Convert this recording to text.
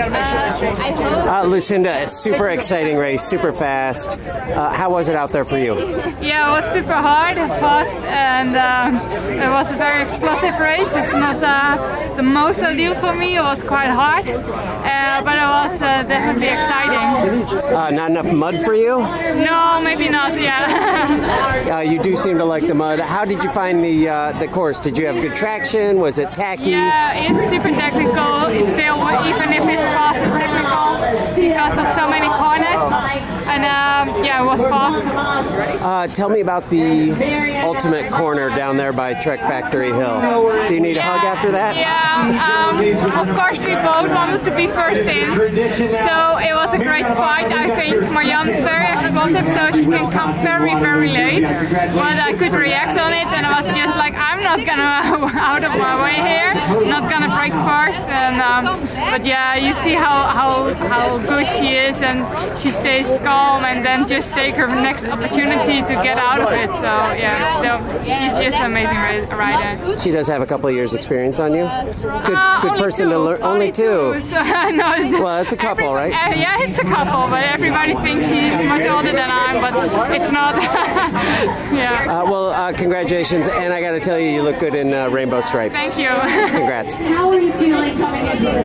I hope. Uh, Lucinda, a super exciting race, super fast. Uh, how was it out there for you? Yeah, it was super hard, fast, and um, it was a very explosive race. It's not uh, the most ideal for me. It was quite hard, uh, but it was uh, definitely exciting. Uh, not enough mud for you? No, maybe not. Yeah. Uh, you do seem to like the mud. How did you find the uh, the course? Did you have good traction? Was it tacky? yeah, it's super yeah, fast. Uh, tell me about the ultimate corner down there by Trek Factory Hill. Do you need a hug after that? Yeah, um, of course we both wanted to be first in, so it was a great fight. I think Marianne's very explosive, so she can come very, very late. But I could react on it, and I was just like, I'm not gonna out of my way here. I'm not gonna break first. And um, but yeah, you see how how how good she is, and she stays calm, and then just take her next opportunity to get out of it. So yeah, she's just an amazing rider. She does have a couple of years experience on you. Good, Uh, good person two, to learn. Only two. So, no, Well, it's a couple, every- right? uh, yeah, it's a couple, but everybody thinks she's much older than I am, but it's not. yeah. Uh, well, uh, congratulations, and I got to tell you, you look good in uh, rainbow stripes. Thank you. Congrats. How are you feeling coming into